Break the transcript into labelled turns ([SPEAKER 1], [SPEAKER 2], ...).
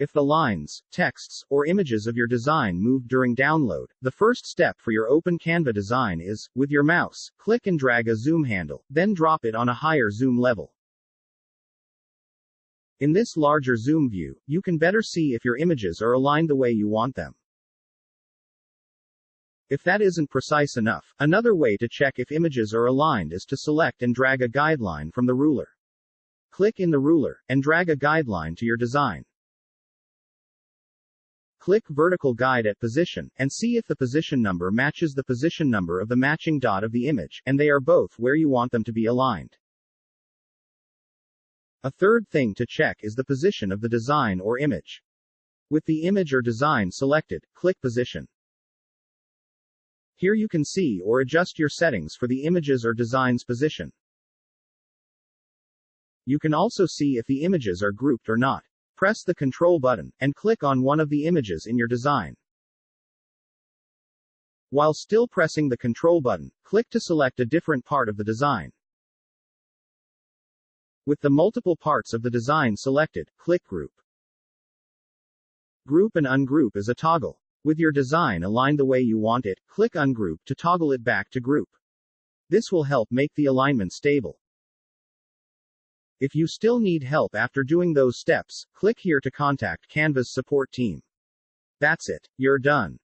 [SPEAKER 1] If the lines, texts, or images of your design move during download, the first step for your open Canva design is, with your mouse, click and drag a zoom handle, then drop it on a higher zoom level. In this larger zoom view, you can better see if your images are aligned the way you want them. If that isn't precise enough, another way to check if images are aligned is to select and drag a guideline from the ruler. Click in the ruler, and drag a guideline to your design. Click Vertical Guide at Position, and see if the position number matches the position number of the matching dot of the image, and they are both where you want them to be aligned. A third thing to check is the position of the design or image. With the image or design selected, click Position. Here you can see or adjust your settings for the images or design's position. You can also see if the images are grouped or not. Press the Control button, and click on one of the images in your design. While still pressing the Control button, click to select a different part of the design. With the multiple parts of the design selected, click Group. Group and ungroup is a toggle. With your design aligned the way you want it, click Ungroup to toggle it back to group. This will help make the alignment stable. If you still need help after doing those steps, click here to contact Canva's support team. That's it. You're done.